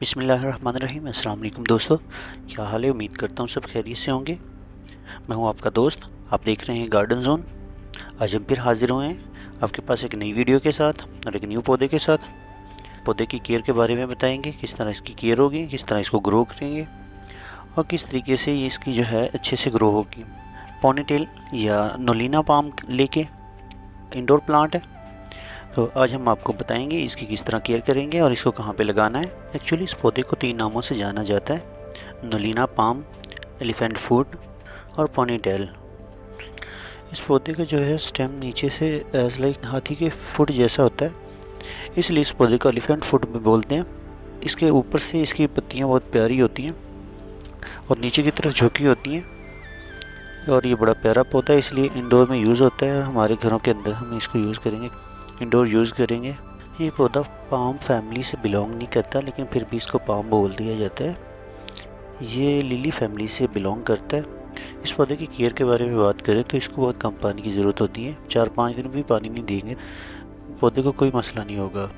बिसमीम वालेकुम दोस्तों। क्या हाल है? उम्मीद करता हूँ सब खैरियत से होंगे। मैं हूँ आपका दोस्त, आप देख रहे हैं गार्डन जोन आज हम फिर हाजिर हुए हैं आपके पास एक नई वीडियो के साथ और एक न्यू पौधे के साथ। पौधे की केयर के बारे में बताएँगे, किस तरह इसकी केयर होगी, किस तरह इसको ग्रो करेंगे और किस तरीके से ये इसकी जो है अच्छे से ग्रो होगी। पोनीटेल या नोलिना पाम लेके इंडोर प्लांट है। तो आज हम आपको बताएँगे इसकी किस तरह केयर करेंगे और इसको कहाँ पे लगाना है। एक्चुअली इस पौधे को तीन नामों से जाना जाता है। नलीना पाम, एलिफेंट फ़ूड और पोनीटेल। इस पौधे का जो है स्टेम नीचे से एज लाइक हाथी के फुट जैसा होता है। इसलिए इस पौधे को एलिफेंट फुट भी बोलते हैं। इसके ऊपर से इसकी पत्तियाँ बहुत प्यारी होती हैं और नीचे की तरफ़ झुकी होती हैं। और ये बड़ा प्यारा पौधा है, इसलिए इंडोर में यूज़ होता है हमारे घरों के अंदर हम इसको यूज़ करेंगे। इंडोर यूज़ करेंगे। ये पौधा पाम फैमिली से बिलोंग नहीं करता, लेकिन फिर भी इसको पाम बोल दिया जाता है। ये लिली फैमिली से बिलोंग करता है। इस पौधे की केयर के बारे में बात करें तो इसको बहुत कम पानी की ज़रूरत होती है। चार पाँच दिन भी पानी नहीं देंगे, पौधे को कोई मसला नहीं होगा।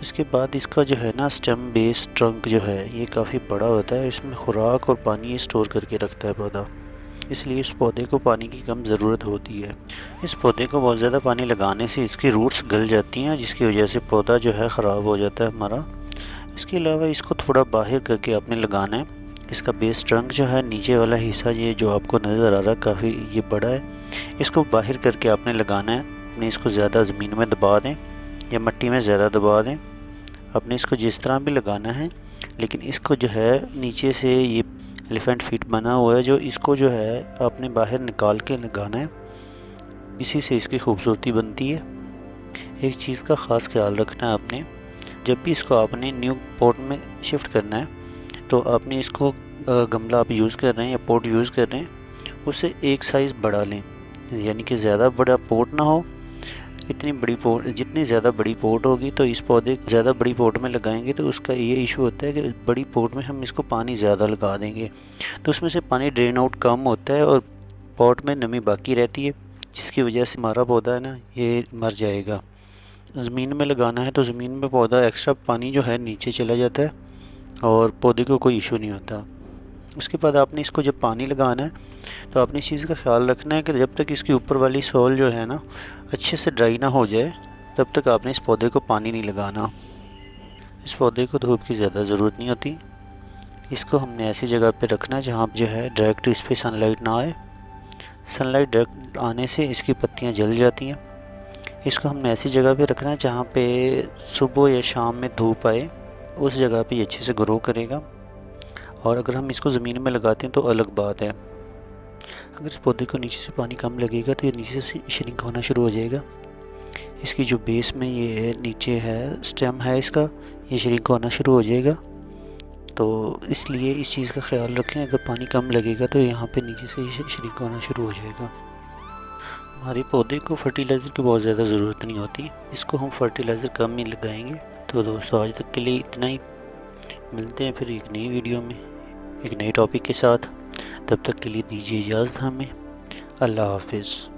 इसके बाद इसका जो है ना स्टेम बेस ट्रंक जो है, ये काफ़ी बड़ा होता है। इसमें खुराक और पानी स्टोर करके रखता है पौधा। इसलिए इस पौधे को पानी की कम ज़रूरत होती है। इस पौधे को बहुत ज़्यादा पानी लगाने से इसकी रूट्स गल जाती हैं, जिसकी वजह से पौधा जो है ख़राब हो जाता है हमारा। इसके अलावा इसको थोड़ा बाहर करके आपने लगाना है। इसका बेस ट्रंक जो है, नीचे वाला हिस्सा ये जो आपको नज़र आ रहा है, काफ़ी ये बड़ा है। इसको बाहर करके आपने लगाना है। अपने इसको ज़्यादा ज़मीन में दबा दें, या मट्टी में ज़्यादा दबा दें। अपने इसको जिस तरह भी लगाना है, लेकिन इसको जो है, नीचे से ये एलिफेंट फीट बना हुआ है, जो इसको जो है आपने बाहर निकाल के लगाना है। इसी से इसकी खूबसूरती बनती है। एक चीज़ का ख़ास ख्याल रखना है आपने, जब भी इसको आपने न्यू पोर्ट में शिफ्ट करना है तो आपने इसको गमला आप यूज़ कर रहे हैं या पोर्ट यूज़ कर रहे हैं उससे एक साइज़ बढ़ा लें। यानी कि ज़्यादा बड़ा पोर्ट ना हो इतनी बड़ी पोट जितनी ज़्यादा बड़ी पोट होगी तो इस पौधे ज़्यादा बड़ी पोट में लगाएँगे तो उसका ये इशू होता है कि बड़ी पोट में हम इसको पानी ज़्यादा लगा देंगे। तो उसमें से पानी ड्रेन आउट कम होता है और पॉट में नमी बाकी रहती है, जिसकी वजह से हमारा पौधा है ना, ये मर जाएगा। ज़मीन में लगाना है तो ज़मीन में पौधा एक्स्ट्रा पानी जो है नीचे चला जाता है और पौधे को कोई इशू नहीं होता। उसके बाद आपने इसको जब पानी लगाना है तो आपने इस चीज़ का ख्याल रखना है कि जब तक इसकी ऊपर वाली सोल जो है ना, अच्छे से ड्राई ना हो जाए, तब तक आपने इस पौधे को पानी नहीं लगाना। इस पौधे को धूप की ज़्यादा ज़रूरत नहीं होती। इसको हमने ऐसी जगह पे रखना है जहाँ जो है डायरेक्ट इस पर सनलाइट ना आए। सनलाइट डायरेक्ट आने से इसकी पत्तियाँ जल जाती हैं। इसको हमने ऐसी जगह पे रखना है जहाँ पे सुबह या शाम में धूप आए, उस जगह पे ये अच्छे से ग्रो करेगा। और अगर हम इसको ज़मीन में लगाते हैं तो अलग बात है। अगर इस पौधे को नीचे से पानी कम लगेगा तो ये नीचे से श्रिंक होना शुरू हो जाएगा। इसकी जो बेस में ये है, नीचे है स्टेम है इसका, ये श्रिंक होना शुरू हो जाएगा। तो इसलिए इस चीज़ का ख्याल रखें, अगर पानी कम लगेगा तो यहाँ पे नीचे से श्रिंक होना शुरू हो जाएगा। हमारे पौधे को फर्टिलाइज़र की बहुत ज़्यादा ज़रूरत नहीं होती। इसको हम फर्टिलाइज़र कम ही लगाएँगे। तो दोस्तों, आज तक के लिए इतना ही। मिलते हैं फिर एक नई वीडियो में। एक नए टॉपिक के साथ। तब तक के लिए दीजिए इजाज़त हमें। अल्लाह हाफिज़।